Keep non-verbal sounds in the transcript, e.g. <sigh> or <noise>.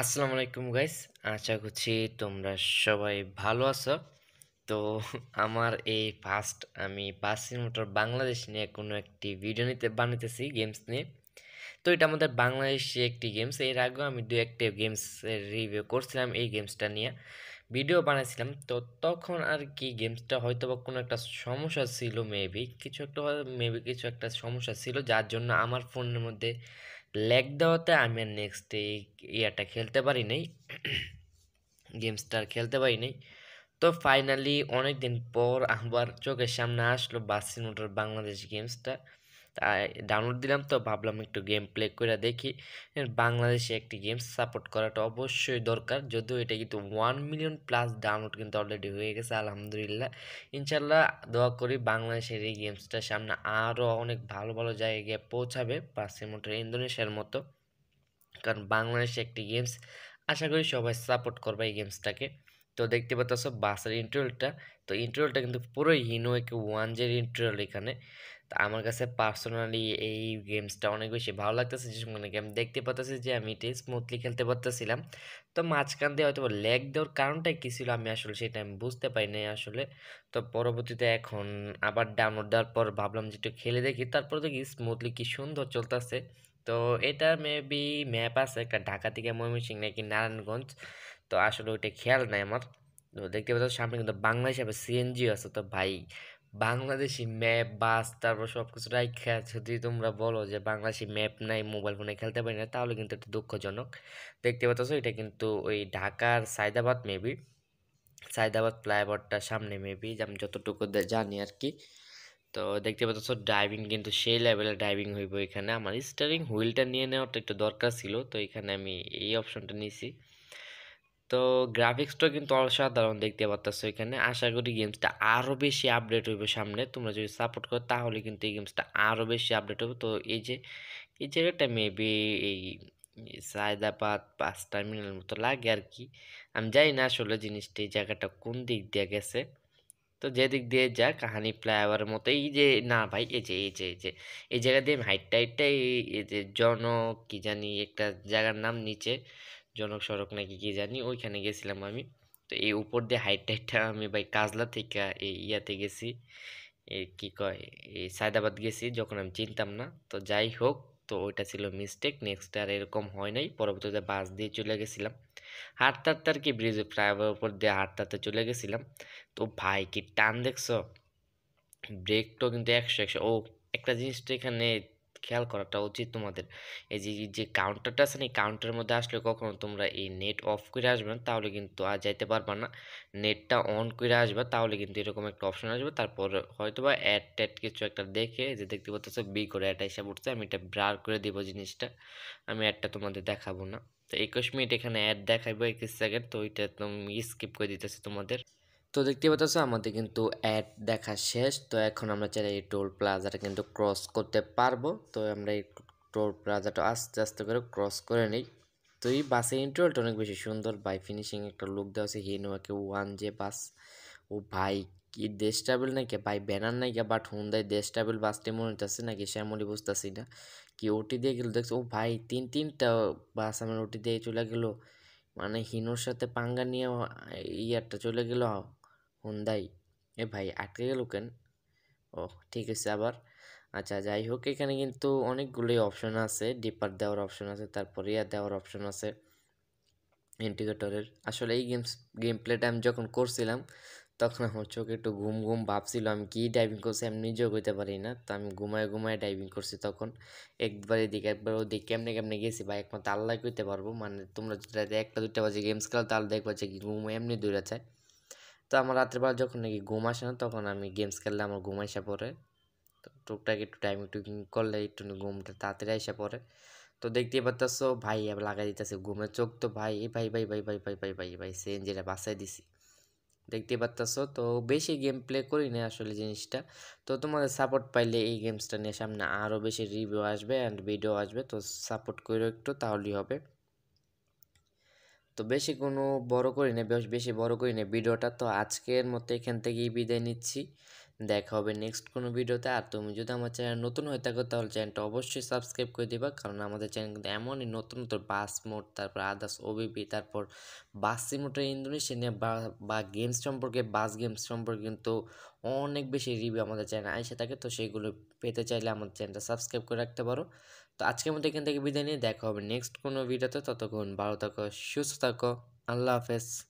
আসসালামু আলাইকুম গাইস, আশা করছি তোমরা সবাই ভালো আছো। তো <laughs> আমার এই ফার্স্ট আমি বাস মোটর বাংলাদেশ নিয়ে কোনো একটি ভিডিও নিতে, বানাইতেছি গেমস নিয়ে। তো এটা আমাদের বাংলাদেশি একটি গেমস এর আগেও আমি দু একটা গেমস রিভিউ করছিলাম এই গেমসটা নিয়ে। ভিডিও বানাইছিলাম, তো তখন আর কি গেমসটা হয়তো বা কোনো একটা সমস্যা ছিল মেবি কিছু একটা মেবি কিছু একটা সমস্যা ছিল, যার জন্য আমার ফোনের মধ্যে ল্যাগ দেওয়াতে আমি আর নেক্সট এই খেলতে পারি নাই গেমসটা আর খেলতে পারি নাই। তো ফাইনালি অনেক দিন পর আবার চোখের সামনে আসলো বাসিনোটার বাংলাদেশ গেমসটা তাই ডাউনলোড দিলাম তো ভাবলাম একটু গেম প্লে করে দেখি। বাংলাদেশে একটি গেমস সাপোর্ট করাটা অবশ্যই দরকার। যদিও এটা কিন্তু ওয়ান মিলিয়ন প্লাস ডাউনলোড কিন্তু অলরেডি হয়ে গেছে, আলহামদুলিল্লাহ। ইনশাল্লাহ দোয়া করি বাংলাদেশের এই গেমসটার সামনে আরও অনেক ভালো ভালো জায়গায় পৌঁছাবে পাঁচের মোটর ইন্দোনেশিয়ার মতো। কারণ বাংলাদেশে একটি গেমস আশা করি সবাই সাপোর্ট করবে এই গেমসটাকে তো দেখতে পাচ্ছ বাসের ইন্টারভিউটা তো ইন্টারভিউটা কিন্তু পুরোই হিনো একে ওয়ান জের ইন্টারভিউ এখানে। তো আমার কাছে পার্সোনালি এই গেমসটা অনেক বেশি ভালো লাগতেছে। যে মানে গেম দেখতে পাচ্ছি যে আমি এটা স্মুথলি খেলতে পারতেছিলাম। তো মাঝখান দিয়ে হয়তো ল্যাগ দেওয়ার কারণটা কী ছিল আমি আসলে সেটা আমি বুঝতে পারি নাই আসলে। তো পরবর্তীতে এখন আবার ডাউনলোড দেওয়ার পর ভাবলাম যে একটু খেলে দেখি। তারপর দেখি স্মুথলি কি সুন্দর চলতেছে। তো এটা মেবি ম্যাপ আছে একটা ঢাকা থেকে ময়মনসিংহ নাকি নারায়ণগঞ্জ। তো আসলে ওইটা খেয়াল নাই আমার। তো দেখতে পাচ্ছ সামনে কিন্তু বাংলাদেশ হবে সিএনজি আছে। তো ভাই, বাংলাদেশি ম্যাপ বাস তারপর সব কিছু রাইখা যদি তোমরা বলো যে বাংলাদেশি ম্যাপ নাই মোবাইল ফোনে খেলতে পারি না, তাহলে কিন্তু একটু দুঃখজনক। দেখতে পাচ্ছ এটা কিন্তু ওই ঢাকার সায়দাবাদ মেবি সায়দাবাদ ফ্লাইওভারটার সামনে মেবি যে আমি যতটুকু জানি আর কি তো দেখতে পাচ্ছ ড্রাইভিং কিন্তু সেই লেভেলের ড্রাইভিং হইব এখানে। আমার স্টারিং হুইলটা নিয়ে নেওয়াটা একটু দরকার ছিল, তো এখানে আমি এই অপশনটা নিয়েছি তো গ্রাফিক্সটা কিন্তু অসাধারণ দেখতে পাচ্ছ এখানে। আশা করি গেমসটা আরও বেশি আপডেট হইবে সামনে। তোমরা যদি সাপোর্ট করো, তাহলে কিন্তু এই গেমসটা আরও বেশি আপডেট হবে। তো এই যে, এই জায়গাটা মেবি এই সায়দাবাদ বাস টার্মিনাল মতো লাগে আর কি আমি জানি না আসলে জিনিসটা এই জায়গাটা কোন দিক দিয়ে গেছে। তো যেদিক দিয়ে যা কাহানি ফ্লাইওভারের মতো। এই যে, না ভাই, এই যে এই যে এই যে, এই জায়গা দিয়ে হাইটটা হাইটটা এই যে জন কি জানি একটা জায়গার নাম নিচে। জনক সড়ক নাকি কি জানি, ওইখানে গেছিলাম আমি। তো এই উপর দিয়ে হাইট টাইটটা আমি ভাই কাজলা থেকে এই ইয়াতে গেছি। এই কী কয়, এই সায়দাবাদ গেছি, যখন আমি চিনতাম না। তো যাই হোক, তো ওইটা ছিল মিস্টেক নেক্সট আর এরকম হয় নাই। পরবর্তীতে বাস দিয়ে চলে গেছিলাম। হাঁটতে হাঁটতে আর কি ব্রিজে ফ্লাইওভার উপর দিয়ে হাঁটতে হাঁটতে চলে গেছিলাম। তো ভাই কি টান দেখছ? ব্রেকটাও কিন্তু একশো একশো। ও, একটা জিনিস তো এখানে খেয়াল করাটা উচিত তোমাদের। এই যে যে কাউন্টারটা আছে না, এই কাউন্টারের মধ্যে আসলে কখনো তোমরা এই নেট অফ করে আসবে না, তাহলে কিন্তু আর যাইতে পারবা না। নেটটা অন করে আসবে, তাহলে কিন্তু এরকম একটা অপশন আসবে। তারপর হয়তো বা অ্যাড ট্যাড কিছু একটা দেখে, যে দেখতে পাচ্ছ বি করে অ্যাড এসে উঠছে আমি এটা ব্রার করে দিব জিনিসটা। আমি অ্যাডটা তোমাদের দেখাবো না। তো একুশ মিনিট এখানে অ্যাড দেখাইবো, একুশ সেকেন্ড তো ওইটা তুমি স্কিপ করে দিতেছে তোমাদের। তো দেখতে পাচ্ছ, আমাদের কিন্তু অ্যাড দেখা শেষ। তো এখন আমরা চাইলে এই টোল প্লাজাটা কিন্তু ক্রস করতে পারব। তো আমরা এই টোল প্লাজাটা আস্তে আস্তে করে ক্রস করে নিই। তো এই বাসের ইন্টারভিউটা অনেক বেশি সুন্দর। বাই ফিনিশিং একটা লুক দেওয়া আছে হিনোয়াকে ওয়ান যে বাস ও ভাই, কি দেশ ট্রাভেল নাকি? ভাই ব্যানার নাকি বাট হুন্দাই দেশ ট্রাভেল বাসটি মনে হচ্ছে নাকি? শ্যামলি বুঝতেছি না। কি ওটি দিয়ে গেল? দেখছ, ও ভাই, তিন, তিনটা বাস আমার ওটি দিয়ে চলে গেলো। মানে হিনোর সাথে পাঙ্গা নিয়ে ইয়ারটা চলে গেল। হুন্দাই। এ ভাই আটকে গেল কেন ও ঠিক আছে আবার। আচ্ছা যাই হোক, এখানে কিন্তু অনেকগুলোই অপশন আছে। ডিপার দেওয়ার অপশন আছে, তারপর ইয়ার দেওয়ার অপশন আছে। ইন্ডিকেটরের আসলে এই গেমস গেম প্লেটা আমি যখন করছিলাম, তখন আমার চোখে একটু ঘুম ঘুম ভাবছিল, আমি কী ডাইভিং করছি আমি নিজেও করতে পারি না। তো আমি ঘুমায় ঘুমায় ডাইভিং করছি তখন। একবার এদিকে, একবার ওদিকে, কেমনে কেমনে গেছি বা একমাত্র আল্লাহ করতে পারব। মানে তোমরা যদি একটা দুটা বাজে গেমস খেলো, তাহলে দেখবা যে ঘুম এমনি দূরে যায়। তো আমার রাত্রেবেলা যখন নাকি ঘুম আসে না, তখন আমি গেমস খেললে আমার ঘুম আসা পড়ে। তো টুকটাক একটু টাইম একটু করলে একটু ঘুমটা তাড়াতাড়ি আসা পড়ে। তো দেখতেই পারতেছো, ভাই লাগাই দিতেছে ঘুমের চোখ তো ভাই ভাই ভাই ভাই ভাই ভাই ভাই ভাই ভাই সিএনজিটা বাসায় দিছি। দেখতে পারতেছো, তো বেশি গেম প্লে করি না আসলে জিনিসটা। তো তোমাদের সাপোর্ট পাইলে এই গেমসটা নিয়ে সামনে আরও বেশি রিভিউ আসবে অ্যান্ড ভিডিও আসবে, তো সাপোর্ট করো একটু, তাহলেই হবে। তো বেশি কোনো বড় করি না বেশ, বেশি বড় করি না ভিডিওটা তো আজকের মতো এখান থেকেই বিদায় নিচ্ছি। দেখা হবে নেক্সট কোনো ভিডিওতে আর তুমি যদি আমার চ্যানেল নতুন হয়ে থাকো, তাহলে চ্যানেলটা অবশ্যই সাবস্ক্রাইব করে দিবা। কারণ আমাদের চ্যানেল কিন্তু এমনই নতুন নতুন বাস মোড তারপর আদার্স ওবিপি তারপর বাস সিমোটের ইন্দোনেশিয়া নিয়ে বা গেমস সম্পর্কে বাস গেমস সম্পর্কে কিন্তু অনেক বেশি রিভিউ আমাদের চ্যানেল আসে থাকে। তো সেইগুলো পেতে চাইলে আমাদের চ্যানেলটা সাবস্ক্রাইব করে রাখতে পারো। তো আজকের মধ্যে এখান থেকে বিদায় নিয়ে দেখা হবে নেক্সট কোনো ভিডিওতে ততক্ষণ ভালো থাকো, সুস্থ থাকো। আল্লাহ হাফেজ।